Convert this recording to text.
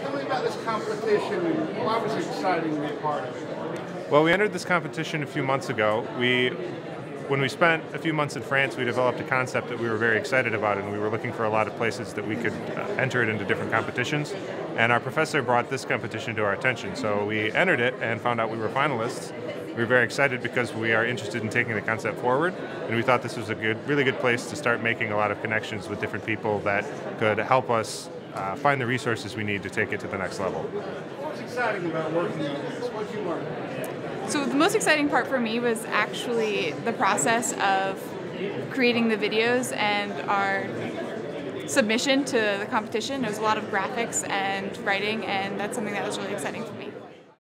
Tell me about this competition and why was it exciting to be a part of it? Well, we entered this competition a few months ago. We, when we spent a few months in France, we developed a concept that we were very excited about, and we were looking for a lot of places that we could uh, enter it into different competitions. And our professor brought this competition to our attention, so we entered it and found out we were finalists. We were very excited because we are interested in taking the concept forward, and we thought this was a good, really good place to start making a lot of connections with different people that could help us uh, find the resources we need to take it to the next level. What's exciting about working on this? What did you learn? So the most exciting part for me was actually the process of creating the videos and our submission to the competition. There was a lot of graphics and writing, and that's something that was really exciting for me.